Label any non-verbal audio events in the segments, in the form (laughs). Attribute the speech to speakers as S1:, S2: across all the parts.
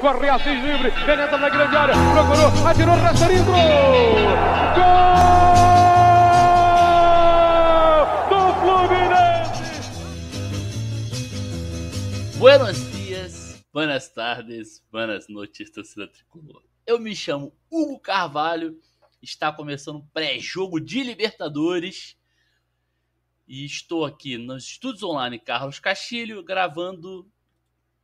S1: corre Assis livre, penetra na grande área, procurou, atirou, Rasterinho, gol do Fluminense!
S2: Buenos dias, buenas tardes, buenas noites, torcida tricolor. Eu me chamo Hugo Carvalho, está começando um pré-jogo de Libertadores e estou aqui nos estúdios online Carlos Castilho gravando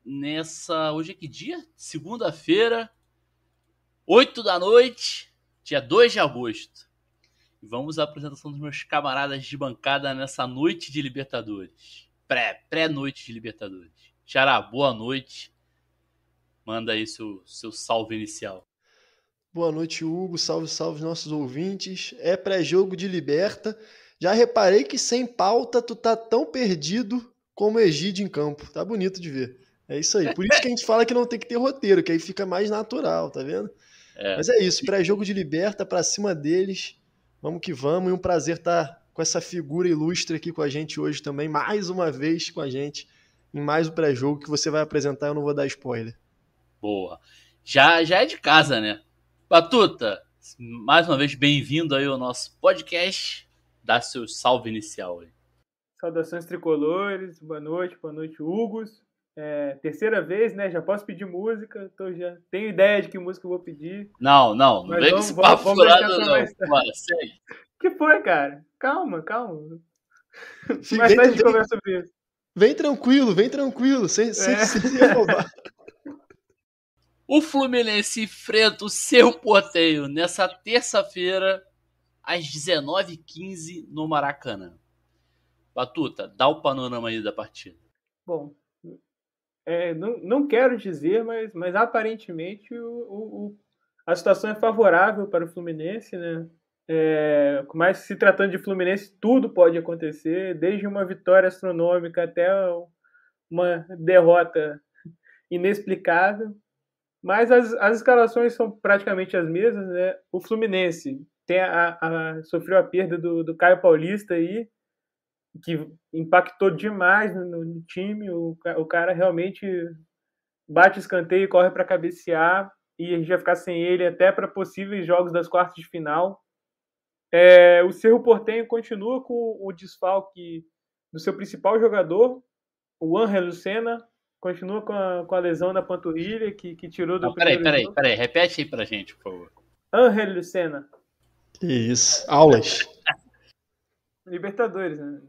S2: nessa. Hoje é que dia? Segunda-feira, 8 da noite, dia 2 de agosto. E vamos à apresentação dos meus camaradas de bancada nessa noite de Libertadores. Pré, pré-noite de Libertadores. Xará, boa noite. Manda aí seu, seu salve inicial.
S3: Boa noite, Hugo. Salve, salve nossos ouvintes. É pré-jogo de Liberta. Já reparei que sem pauta tu tá tão perdido como Egídio em campo. Tá bonito de ver. É isso aí. Por isso que a gente fala que não tem que ter roteiro, que aí fica mais natural, tá vendo? É. Mas é isso, pré-jogo de Liberta pra cima deles. Vamos que vamos. E um prazer estar tá com essa figura ilustre aqui com a gente hoje também, mais uma vez com a gente, em mais um pré-jogo que você vai apresentar. Eu não vou dar spoiler.
S2: Boa. Já, já é de casa, né? Batuta, mais uma vez bem-vindo aí ao nosso podcast. Dá seu salve inicial aí.
S4: Saudações tricolores, boa noite, boa noite, Hugos. É, terceira vez, né? Já posso pedir música, tô já tenho ideia de que música eu vou pedir.
S2: Não, não, não vem com esse papo vamos furado, não.
S4: Segue. (laughs) que foi, cara? Calma, calma. Sim, Mais tarde a gente conversa sobre isso.
S3: Vem tranquilo, vem tranquilo, sem, sem, é. sem (laughs)
S2: O Fluminense enfrenta o seu porteio nessa terça-feira, às 19h15, no Maracanã. Batuta, dá o panorama aí da partida.
S4: Bom, é, não, não quero dizer, mas, mas aparentemente o, o, a situação é favorável para o Fluminense, né? É, mas se tratando de Fluminense, tudo pode acontecer, desde uma vitória astronômica até uma derrota inexplicável. Mas as, as escalações são praticamente as mesmas, né? O Fluminense tem a, a, sofreu a perda do, do Caio Paulista aí, que impactou demais no, no time. O, o cara realmente bate escanteio e corre para cabecear e a gente vai ficar sem ele até para possíveis jogos das quartas de final. É, o Cerro Portenho continua com o desfalque do seu principal jogador, o Angel Lucena, Continua com a, com a lesão na panturrilha que, que tirou do Não,
S2: peraí, peraí, jogo. peraí. Repete aí pra gente, por favor.
S4: Angel Lucena.
S3: Isso. Aulas. (laughs)
S4: Libertadores, né?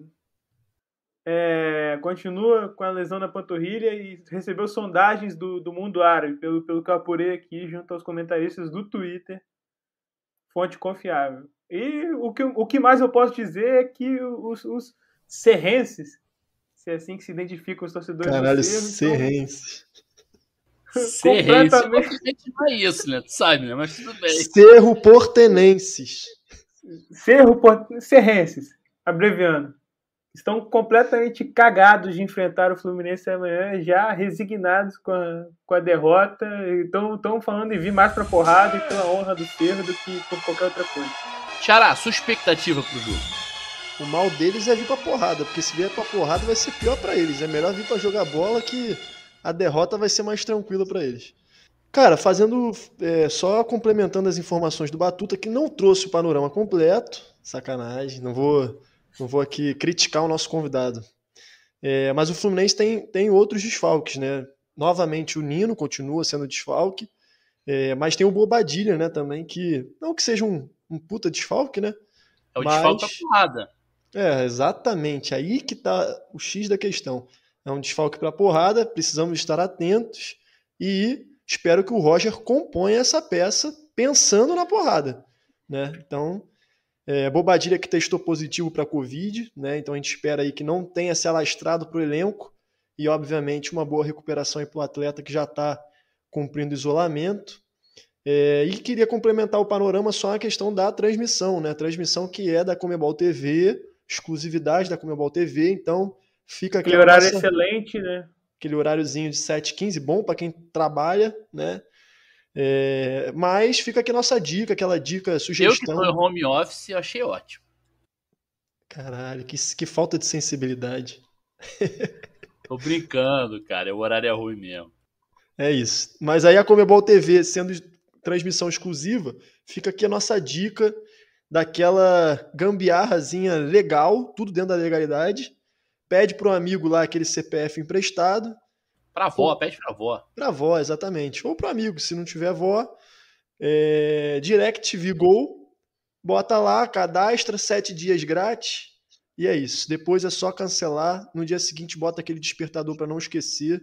S4: É, continua com a lesão na panturrilha e recebeu sondagens do, do mundo árabe, pelo, pelo que eu apurei aqui junto aos comentaristas do Twitter. Fonte confiável. E o que, o que mais eu posso dizer é que os, os serrenses se é assim que se identificam os torcedores
S3: Caralho, do Cerro. Serrense.
S2: Então... Serrense. Completamente não é isso, né? Tu sabe, né? Mas tudo bem.
S3: Cerro Portenenses.
S4: Cerro Port... Serrenses, abreviando. Estão completamente cagados de enfrentar o Fluminense amanhã, já resignados com a, com a derrota. Estão falando em vir mais pra porrada e pela honra do Cerro do que por qualquer outra coisa.
S2: Xará, sua expectativa pro jogo?
S3: O mal deles é vir pra porrada, porque se vier pra porrada vai ser pior para eles. É melhor vir pra jogar bola que a derrota vai ser mais tranquila para eles. Cara, fazendo. É, só complementando as informações do Batuta, que não trouxe o panorama completo. Sacanagem, não vou, não vou aqui criticar o nosso convidado. É, mas o Fluminense tem, tem outros desfalques, né? Novamente o Nino continua sendo desfalque, é, mas tem o Bobadilha, né, também, que. Não que seja um, um puta desfalque, né?
S2: É o mas, desfalque da porrada.
S3: É, exatamente. Aí que está o X da questão. É um desfalque para porrada, precisamos estar atentos e espero que o Roger componha essa peça pensando na porrada. Né? Então, é, Bobadilha que testou positivo para a Covid, né? então a gente espera aí que não tenha se alastrado para o elenco e, obviamente, uma boa recuperação para o atleta que já está cumprindo isolamento. É, e queria complementar o panorama só na questão da transmissão, né? transmissão que é da Comebol TV, exclusividade da Comebol TV, então fica
S4: aquele horário nossa, excelente, né?
S3: Aquele horáriozinho de 7h15, bom para quem trabalha, né? É, mas fica aqui a nossa dica, aquela dica, sugestão. Eu que
S2: tô home office, eu achei ótimo.
S3: Caralho, que, que falta de sensibilidade.
S2: Tô brincando, cara, o horário é ruim mesmo.
S3: É isso. Mas aí a Comebol TV, sendo transmissão exclusiva, fica aqui a nossa dica daquela gambiarrazinha legal, tudo dentro da legalidade. Pede para um amigo lá aquele CPF emprestado.
S2: Pra avó, pede pra avó.
S3: Pra avó, exatamente. Ou pro amigo, se não tiver avó. É... Direct Go, bota lá, cadastra, sete dias grátis. E é isso. Depois é só cancelar. No dia seguinte, bota aquele despertador para não esquecer.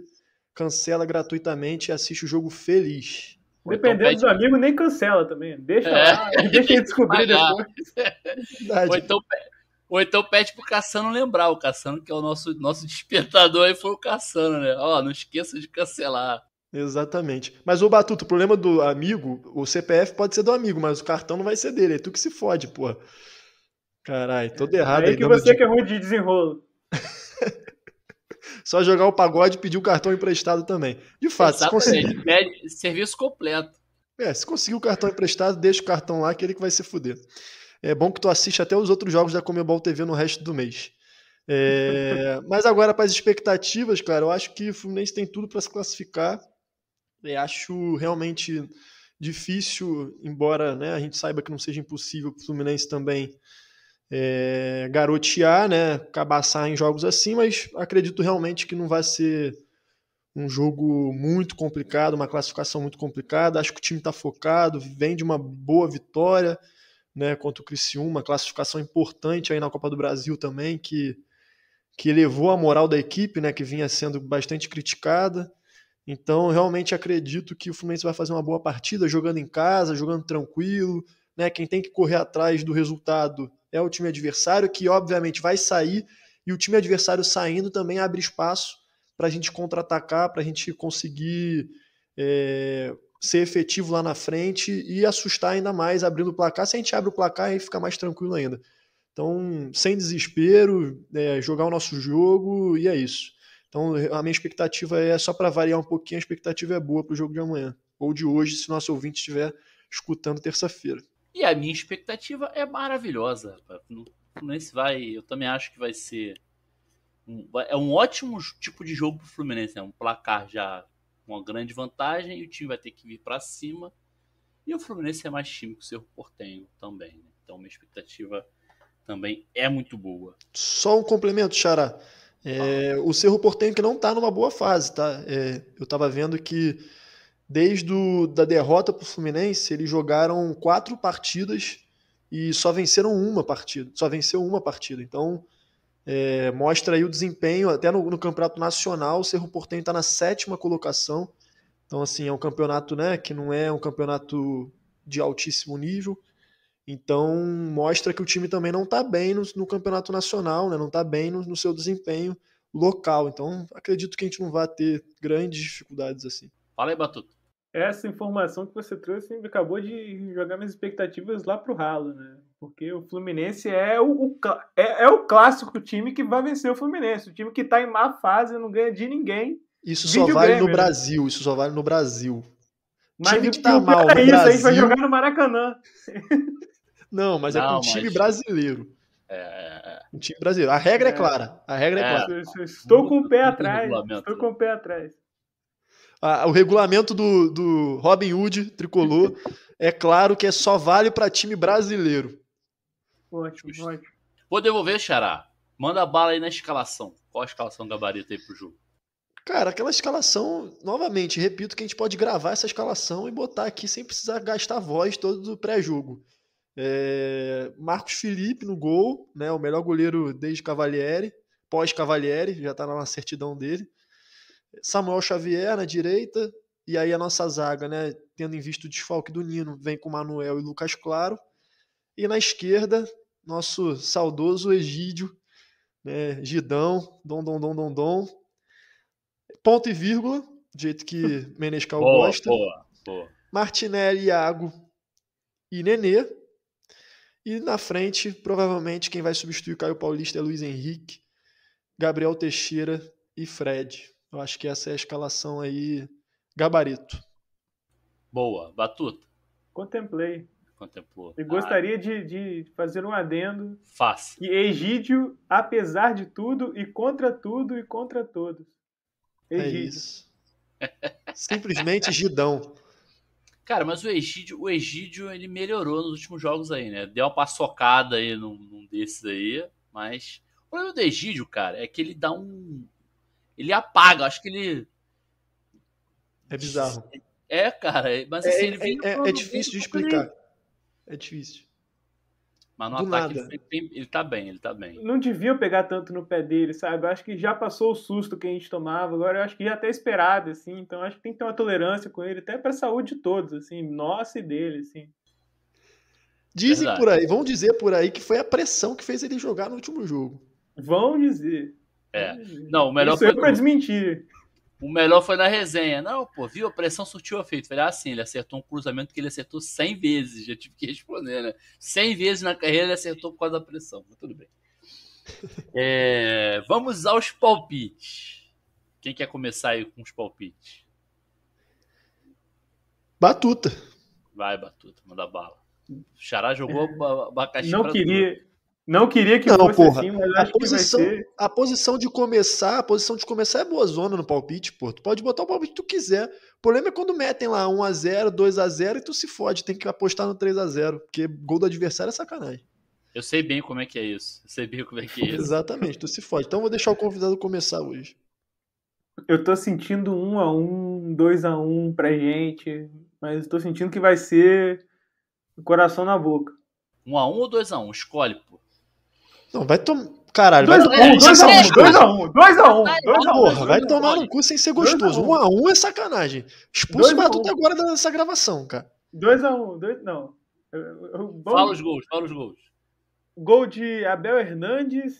S3: Cancela gratuitamente e assiste o jogo feliz.
S4: Dependendo então, do amigo, nem cancela também. Deixa é. lá, deixa ele descobrir depois. (laughs)
S2: Ou então, ou então pede pro Cassano lembrar. O Cassano, que é o nosso, nosso despertador aí, foi o Cassano, né? Ó, não esqueça de cancelar.
S3: Exatamente. Mas o Batuto, o problema do amigo, o CPF pode ser do amigo, mas o cartão não vai ser dele. É tu que se fode, porra. Caralho, todo errado.
S4: É aí que você de... que é ruim de desenrolo. (laughs)
S3: Só jogar o pagode e pedir o cartão emprestado também. De fato,
S2: se conseguir. Pede serviço completo.
S3: É, se conseguir o cartão emprestado, deixa o cartão lá que ele que vai se fuder. É bom que tu assiste até os outros jogos da Comebol TV no resto do mês. É... (laughs) Mas agora, para as expectativas, cara, eu acho que o Fluminense tem tudo para se classificar. E acho realmente difícil, embora né, a gente saiba que não seja impossível para o Fluminense também é, garotear, né, cabaçar em jogos assim, mas acredito realmente que não vai ser um jogo muito complicado, uma classificação muito complicada. Acho que o time está focado, vem de uma boa vitória né, contra o Criciúma, classificação importante aí na Copa do Brasil também, que, que elevou a moral da equipe, né, que vinha sendo bastante criticada. Então, realmente acredito que o Fluminense vai fazer uma boa partida, jogando em casa, jogando tranquilo. Né? Quem tem que correr atrás do resultado é o time adversário, que obviamente vai sair, e o time adversário saindo também abre espaço para a gente contra-atacar, para a gente conseguir é, ser efetivo lá na frente e assustar ainda mais abrindo o placar. Se a gente abre o placar, aí fica mais tranquilo ainda. Então, sem desespero, é, jogar o nosso jogo e é isso. Então, a minha expectativa é só para variar um pouquinho, a expectativa é boa para o jogo de amanhã ou de hoje, se nosso ouvinte estiver escutando terça-feira.
S2: E a minha expectativa é maravilhosa. O Fluminense vai, eu também acho que vai ser um, é um ótimo tipo de jogo para o Fluminense, é né? um placar já uma grande vantagem e o time vai ter que vir para cima. E o Fluminense é mais time que o Cerro Portenho também. Né? Então minha expectativa também é muito boa.
S3: Só um complemento, Xará. É, ah. O Cerro Portenho que não está numa boa fase, tá? É, eu estava vendo que Desde a da derrota para o Fluminense, eles jogaram quatro partidas e só venceram uma partida. Só venceu uma partida. Então, é, mostra aí o desempenho, até no, no Campeonato Nacional, o Cerro Portenho está na sétima colocação. Então, assim, é um campeonato né, que não é um campeonato de altíssimo nível. Então, mostra que o time também não está bem no, no, campeonato nacional, né, não está bem no, no seu desempenho local. Então, acredito que a gente não vai ter grandes dificuldades assim.
S2: Fala aí, Batuta.
S4: Essa informação que você trouxe acabou de jogar minhas expectativas lá pro ralo, né? Porque o Fluminense é o, o é, é, o clássico time que vai vencer o Fluminense. O time que tá em má fase, não ganha de ninguém.
S3: Isso só vale Grêmio, no né? Brasil, isso só vale no Brasil.
S4: Mas time que tá mal é no isso, Brasil... a gente vai jogar no Maracanã. (laughs)
S3: Não, mas é não, é com um time brasileiro. É, é, é... Um time brasileiro. A regra é, é clara. A regra é, clara.
S4: Estou com o pé atrás. Estou com o pé atrás
S3: o regulamento do, do Robin Hood tricolor (laughs) é claro que é só vale para time brasileiro.
S4: Ótimo, ótimo.
S2: Vou devolver, Xará. Manda bala aí na escalação. Qual a escalação gabarito aí pro jogo?
S3: Cara, aquela escalação, novamente, repito que a gente pode gravar essa escalação e botar aqui sem precisar gastar voz todo do pré-jogo. É... Marcos Felipe no gol, né, o melhor goleiro desde Cavalieri, pós-Cavalieri, já tá na certidão dele. Samuel Xavier na direita, e aí a nossa zaga, né, tendo em vista o desfalque do Nino, vem com Manuel e Lucas Claro. E na esquerda, nosso saudoso Egídio, né, Gidão, Dom, Dom, Dom, Dom, Dom. Ponto e vírgula, do jeito que (laughs) Menescal boa, gosta.
S2: Boa, boa.
S3: Martinelli, Iago e Nenê. E na frente, provavelmente, quem vai substituir o Caio Paulista é Luiz Henrique, Gabriel Teixeira e Fred. Eu acho que essa é a escalação aí, gabarito.
S2: Boa. Batuta?
S4: Contemplei.
S2: Contemplou.
S4: E gostaria ah. de, de fazer um adendo.
S2: Fácil.
S4: Que Egídio, apesar de tudo, e contra tudo e contra todos.
S3: Egídio. É isso. (laughs) Simplesmente Gidão.
S2: Cara, mas o Egídio, o Egídio, ele melhorou nos últimos jogos aí, né? Deu uma paçocada aí num, num desses aí, mas... O problema do Egídio, cara, é que ele dá um... Ele apaga, acho que ele...
S3: É bizarro.
S2: É, cara, mas assim,
S3: É,
S2: ele vem...
S3: é- é- é difícil de explicar. É difícil.
S2: Mas no
S3: do
S2: ataque
S3: nada.
S2: ele, tem- ele tá bem, ele tá bem.
S4: Não deviam pegar tanto no pé dele, sabe? Eu acho que já passou o susto que a gente tomava, agora eu acho que já tá esperado, assim. Então acho que tem que ter uma tolerância com ele, até pra saúde de todos, assim, nossa e dele, assim.
S3: Dizem
S2: Verdade.
S3: por aí, vão dizer por aí que foi a pressão que fez ele jogar no último jogo.
S4: Vão dizer.
S2: É. Não, o melhor
S4: Isso aí
S2: foi
S4: pra
S2: no-
S4: desmentir.
S2: O melhor foi na resenha. Não, pô, viu? A pressão surtiu efeito. Falei, ah, sim, ele acertou um cruzamento que ele acertou 100 vezes. Já tive que responder, né? 100 vezes na carreira ele acertou por causa da pressão. Mas tudo bem. (laughs) É, vamos aos palpites. Quem quer começar aí com os palpites?
S3: Batuta.
S2: Vai, Batuta, manda bala. O Xará jogou ba- abacaxi
S4: Não
S2: pra
S4: queria, não queria que
S3: Não,
S4: fosse
S3: porra.
S4: assim, mas
S3: A
S4: acho que vai
S3: posição,
S4: ser.
S3: a posição de começar, a posição de começar é boa zona no palpite, pô. Tu pode botar o palpite que tu quiser. O problema é quando metem lá 1x0, 2x0 e tu se fode. Tem que apostar no 3x0, porque gol do adversário é sacanagem.
S2: Eu sei bem como é que é isso. Eu sei bem como é que é (laughs) isso.
S3: Exatamente, tu se fode. Então eu vou deixar o convidado começar hoje.
S4: Eu tô sentindo um a um, dois a um pra gente, mas eu tô sentindo que vai ser o coração na boca.
S2: Um a um ou dois a um? Escolhe, pô.
S3: Não, vai tomar. Caralho,
S4: Dois
S3: vai
S4: a um,
S3: tomar
S4: dois a um,
S3: gostoso.
S4: dois a um, dois a um, dois a um.
S3: Porra, vai tomar no cu sem ser gostoso.
S4: Dois a um.
S3: 1x1 é sacanagem. Expulsa o Batuta
S4: um.
S3: agora dessa gravação, cara.
S4: Dois a um, dois, não. Vamos-
S2: Fala os gols, fala os gols.
S4: Gol de Abel Hernandes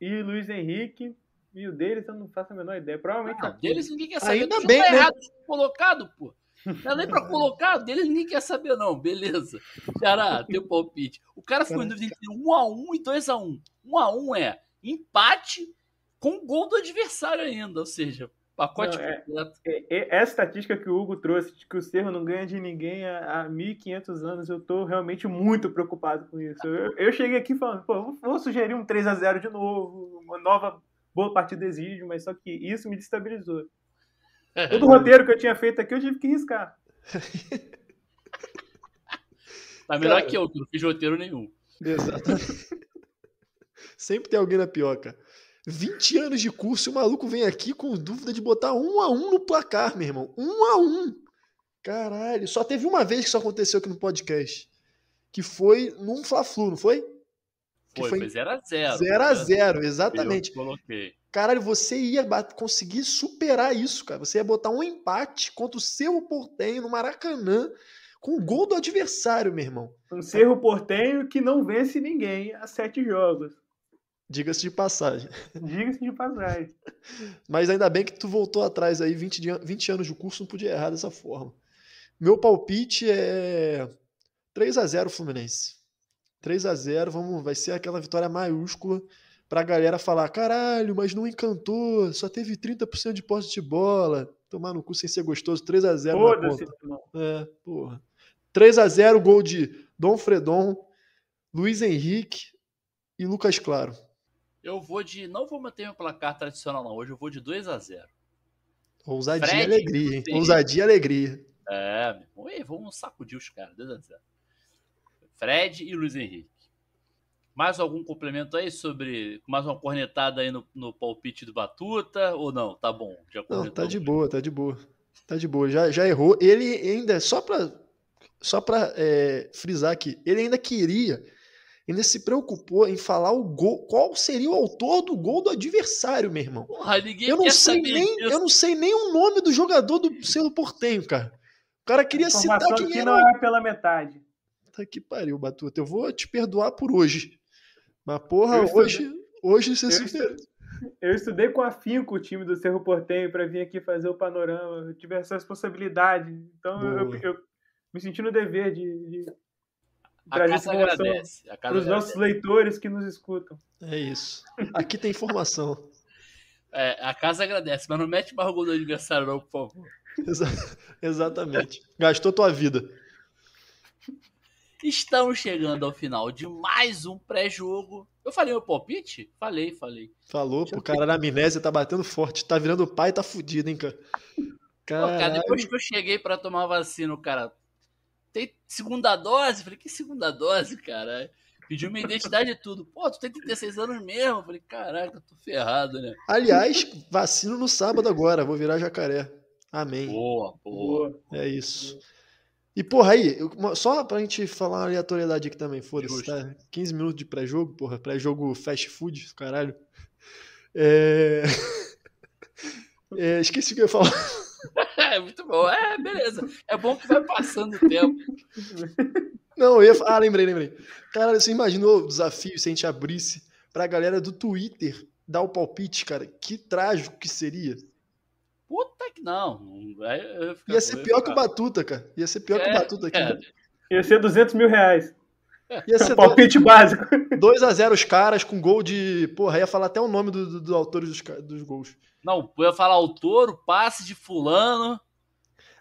S4: e Luiz Henrique. E o deles eu não faço a menor ideia. Provavelmente
S2: Não, deles ninguém quer saber.
S3: Ainda bem,
S2: tá
S3: né?
S2: errado colocado, pô. Não é nem pra colocar, deles ninguém quer saber, não. Beleza. Ceará, teu palpite. O cara ficou em dúvida entre 1x1 e 2x1. 1x1 é empate com gol do adversário ainda. Ou seja, pacote
S4: Não, é-
S2: completo.
S4: É, é- Essa estatística que o Hugo trouxe, de que o Cerro não ganha de ninguém há, há 1.500 anos, eu tô realmente muito preocupado com isso. Eu, eu cheguei aqui falando, pô, vou, vou sugerir um 3x0 de novo, uma nova boa partida exige, mas só que isso me destabilizou. Todo o roteiro que eu tinha feito aqui, eu tive que riscar.
S2: Tá melhor
S3: Cara.
S2: que eu, que não fiz roteiro nenhum.
S3: Exatamente. (laughs) Sempre tem alguém na pioca. 20 anos de curso e o maluco vem aqui com dúvida de botar um a um no placar, meu irmão. Um a um. Caralho. Só teve uma vez que isso aconteceu aqui no podcast. Que foi num Fla-Flu, não foi? Que
S2: Foi,
S3: foi
S2: foi 0x0.
S3: 0 a 0 exatamente.
S2: Eu coloquei.
S3: Caralho, você ia conseguir superar isso, cara. Você ia botar um empate contra o seu Portenho no Maracanã com o gol do adversário, meu irmão.
S4: Um Cerro Portenho que não vence ninguém há sete jogos.
S3: Diga-se de passagem.
S4: Diga-se de passagem. (laughs)
S3: Mas ainda bem que tu voltou atrás aí, 20, de an- 20 anos de curso, não podia errar dessa forma. Meu palpite é 3 a 0 Fluminense. 3 a 0 vamos, vai ser aquela vitória maiúscula pra galera falar: caralho, mas não encantou, só teve 30% de posse de bola. Tomar no cu sem ser gostoso, 3 a 0 na
S4: Foda-se,
S3: conta.
S4: irmão.
S3: É, porra. 3 a 0 gol de Dom Fredon, Luiz Henrique e Lucas Claro.
S2: Eu vou de. Não vou manter meu placar tradicional, não. Hoje eu vou de 2x0.
S3: Ousadia e
S2: Fred,
S3: alegria, hein? Ousadia e alegria.
S2: É, meu irmão. Ei, vamos sacudir os caras. 2x0. Fred e Luiz Henrique. Mais algum complemento aí sobre. Mais uma cornetada aí no, no palpite do Batuta? Ou não? Tá bom. Já
S3: Não, tá de boa, tá de boa. Tá de boa, já, já errou. Ele ainda, só pra, só pra é, frisar aqui, ele ainda queria, ainda se preocupou em falar o gol, qual seria o autor do gol do adversário, meu irmão.
S2: Porra, ninguém
S3: Eu não
S2: quer
S3: sei
S2: saber
S3: nem,
S2: disso.
S3: eu não sei nem o nome do jogador do Cerro Portenho, cara. O cara queria citar quem
S4: que
S3: era.
S4: não é pela metade.
S3: Puta que pariu, Batuta. Eu vou te perdoar por hoje. Mas, porra,
S4: Eu estudei-
S3: hoje, hoje você
S4: Eu
S3: superou.
S4: Eu estudei com afinco o time do Cerro Portenho para vir aqui fazer o panorama. Eu tive essa responsabilidade. Então eu, eu me senti no dever de, de
S2: A
S4: trazer
S2: casa
S4: informação
S2: agradece. A casa
S4: para os nossos leitores que nos escutam.
S3: É isso. Aqui tem informação.
S2: É, a casa agradece, mas não mete mais o gol do adversário, não, por favor.
S3: Exa- exatamente. Gastou tua vida.
S2: Estamos chegando ao final de mais um pré-jogo. Eu falei meu palpite? Falei, falei.
S3: Falou, pô, cara, a amnésia tá batendo forte. Tá virando pai, tá fudido, hein, cara.
S2: cara, depois que eu cheguei para tomar vacina, o cara tem segunda dose? falei, que segunda dose, cara? Pediu minha identidade e tudo. Pô, tu tem 36 anos mesmo? falei, caraca, tô ferrado, né?
S3: Aliás, vacino no sábado agora, vou virar jacaré. Amém.
S2: Boa, boa.
S3: É isso. E, porra, aí, só pra gente falar uma aleatoriedade aqui também, foda-se, tá? 15 minutos de pré-jogo, porra, pré-jogo fast food, caralho. É... (laughs) é... Esqueci o que eu ia falar. (laughs)
S2: É muito bom. É, beleza. É bom que vai passando o tempo.
S3: Não, eu ia. Ah, lembrei, lembrei. Cara, você imaginou o desafio se a gente abrisse pra galera do Twitter dar o palpite, cara? Que trágico que seria.
S2: Que não.
S3: Ia ser pior que o Batuta, cara. Ia ser pior é, que o é, Batuta aqui. É.
S4: Ia ser 200 mil reais.
S3: Ia ser (laughs)
S4: palpite básico. (laughs)
S3: 2x0 os caras com gol de. Porra, ia falar até o nome do, do, do autor dos, dos gols.
S2: Não, eu ia falar o touro, passe de fulano.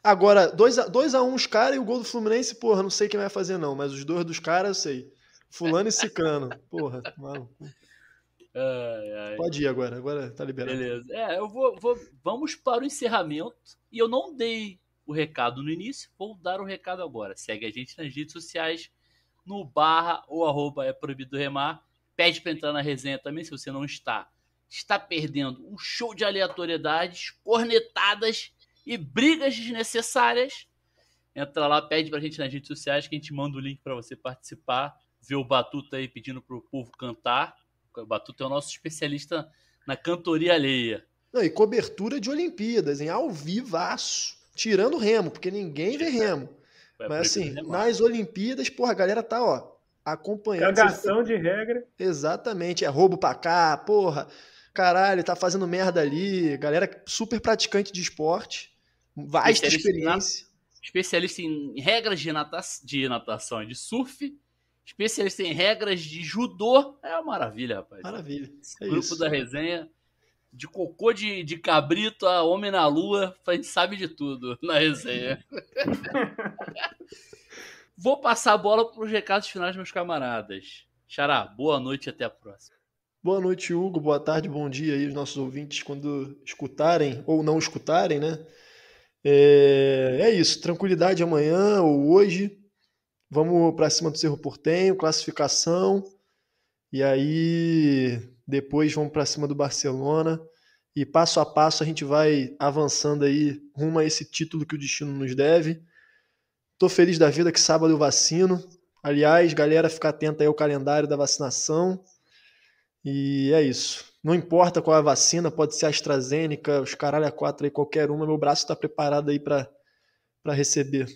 S3: Agora, 2x1 um, os caras e o gol do Fluminense, porra, não sei quem vai fazer não, mas os dois dos caras eu sei. Fulano e Cicano. Porra, maluco. Ai, ai. Pode ir agora, agora tá liberado.
S2: Beleza. É, eu vou, vou, Vamos para o encerramento. E eu não dei o recado no início, vou dar o recado agora. Segue a gente nas redes sociais, no barra ou arroba é proibido remar. Pede para entrar na resenha também, se você não está está perdendo um show de aleatoriedades, cornetadas e brigas desnecessárias. Entra lá, pede pra gente nas redes sociais que a gente manda o link para você participar, ver o Batuta aí pedindo pro povo cantar. O Batuta é o nosso especialista na cantoria alheia.
S3: Não, e cobertura de Olimpíadas, em ao vivaço. Tirando remo, porque ninguém vê remo. Mas assim, nas Olimpíadas, porra, a galera tá, ó, acompanhando.
S4: Cagação de regra.
S3: Exatamente, é roubo pra cá, porra caralho, tá fazendo merda ali, galera super praticante de esporte, vasta experiência.
S2: especialista em regras de, nata de natação e de surf, especialista em regras de judô. É uma maravilha, rapaz.
S3: Maravilha.
S2: É grupo isso. da resenha. De cocô de, de cabrito a homem na lua, a gente sabe de tudo na resenha. (laughs) Vou passar a bola para os recados finais, meus camaradas. Xará, boa noite e até a próxima.
S3: Boa noite, Hugo. Boa tarde, bom dia aí os nossos ouvintes quando escutarem ou não escutarem, né? É, é isso, tranquilidade amanhã ou hoje. Vamos para cima do Cerro Portenho, classificação. E aí depois vamos para cima do Barcelona. E passo a passo a gente vai avançando aí rumo a esse título que o destino nos deve. Tô feliz da vida que sábado eu vacino. Aliás, galera, fica atenta aí ao calendário da vacinação. E é isso. Não importa qual é a vacina, pode ser AstraZeneca, os caralho a quatro aí, qualquer uma, meu braço está preparado aí para receber.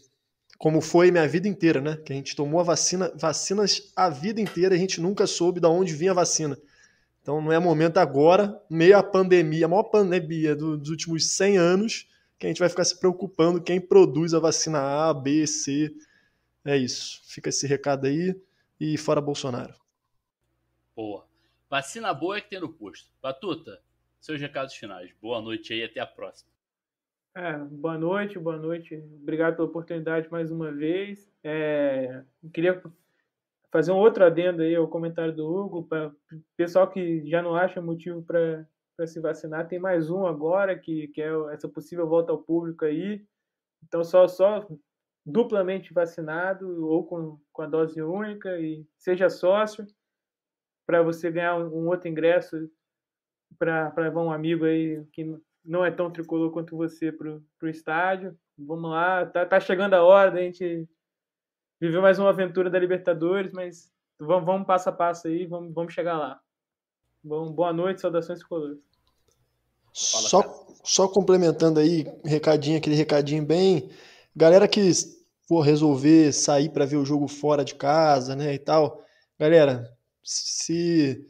S3: Como foi minha vida inteira, né? Que a gente tomou a vacina, vacinas a vida inteira, a gente nunca soube de onde vinha a vacina. Então não é momento agora, meio a pandemia, a maior pandemia dos últimos 100 anos, que a gente vai ficar se preocupando quem produz a vacina A, B, C. É isso. Fica esse recado aí e fora Bolsonaro.
S2: Boa. Vacina boa é que tem no posto. Batuta, seus recados finais. Boa noite aí, até a próxima.
S4: É, boa noite, boa noite. Obrigado pela oportunidade mais uma vez. É, queria fazer um outro adendo aí ao comentário do Hugo. Para pessoal que já não acha motivo para se vacinar, tem mais um agora, que, que é essa possível volta ao público aí. Então, só, só duplamente vacinado ou com, com a dose única e seja sócio para você ganhar um, outro ingresso para levar um amigo aí que não é tão tricolor quanto você para o estádio. Vamos lá, tá, tá chegando a hora da gente viver mais uma aventura da Libertadores, mas vamos, vamos passo a passo aí, vamos, vamos chegar lá. Bom, boa noite, saudações tricolores.
S3: Só, só complementando aí, recadinho, aquele recadinho bem. Galera que for resolver sair para ver o jogo fora de casa, né, e tal. Galera, se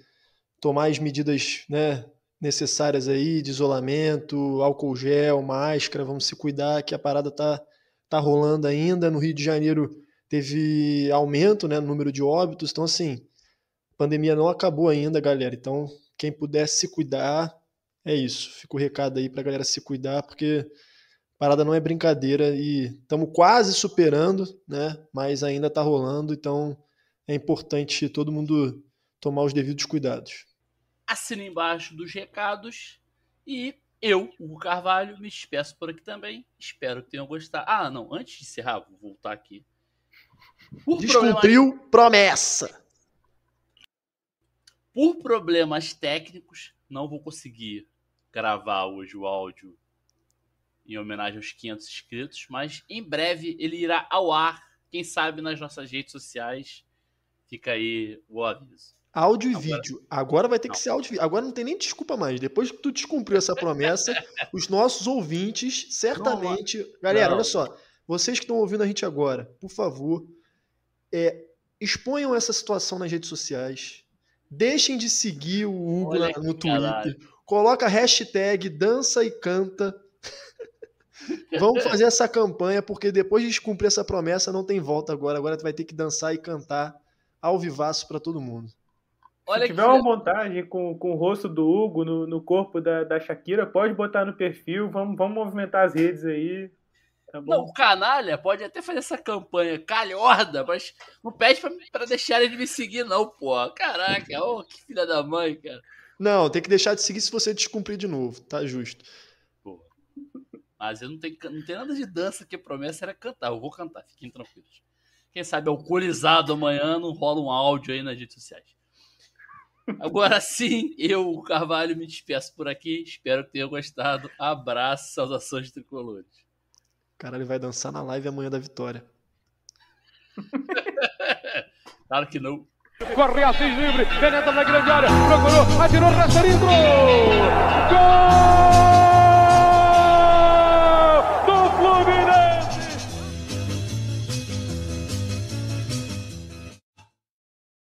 S3: tomar as medidas né, necessárias aí de isolamento, álcool gel, máscara, vamos se cuidar que a parada tá, tá rolando ainda. No Rio de Janeiro teve aumento né, no número de óbitos, então assim, a pandemia não acabou ainda, galera. Então, quem puder se cuidar, é isso. Fica o recado aí pra galera se cuidar, porque a parada não é brincadeira e estamos quase superando, né? Mas ainda tá rolando, então é importante todo mundo tomar os devidos cuidados.
S2: Assina embaixo dos recados e Eu, Hugo Carvalho, me despeço por aqui também. Espero que tenham gostado. Ah, não, antes de encerrar, vou voltar aqui.
S3: Por Descumpriu problemas... promessa.
S2: Por problemas técnicos, não vou conseguir gravar hoje o áudio em homenagem aos 500 inscritos, mas em breve ele irá ao ar, quem sabe nas nossas redes sociais. Fica aí o aviso.
S3: Áudio e Agora... vídeo. Agora vai ter que não. ser áudio e vídeo. Agora não tem nem desculpa mais. Depois que tu descumpriu essa promessa, (laughs) os nossos ouvintes, certamente. Não, Galera, não. olha só. Vocês que estão ouvindo a gente agora, por favor, é, exponham essa situação nas redes sociais. Deixem de seguir o Hugo olha no Twitter. Caralho. Coloca a hashtag dança e canta. (laughs) Vamos fazer essa campanha, porque depois de descumprir essa promessa, não tem volta agora. Agora tu vai ter que dançar e cantar ao vivaço para todo mundo.
S4: Olha Se tiver que... uma montagem com, com o rosto do Hugo no, no corpo da, da Shakira, pode botar no perfil, vamos, vamos movimentar as redes aí. Tá
S2: não, o canalha pode até fazer essa campanha calhorda, mas não pede pra, pra deixar ele me seguir, não, pô. Caraca, oh, que filha da mãe, cara.
S3: Não, tem que deixar de seguir se você descumprir de novo, tá justo.
S2: Pô. Mas eu não tenho, não tenho nada de dança que a promessa era cantar. Eu vou cantar, fiquem tranquilos. Quem sabe alcoolizado amanhã não rola um áudio aí nas redes sociais. Agora sim, eu, o Carvalho, me despeço por aqui. Espero que tenham gostado. Abraço, saudações tricolores.
S3: Cara, ele vai dançar na live amanhã da vitória. (laughs)
S2: claro que não.
S1: Corre Assis livre, penetra na grande área, procurou, atirou, rastreiro, gol!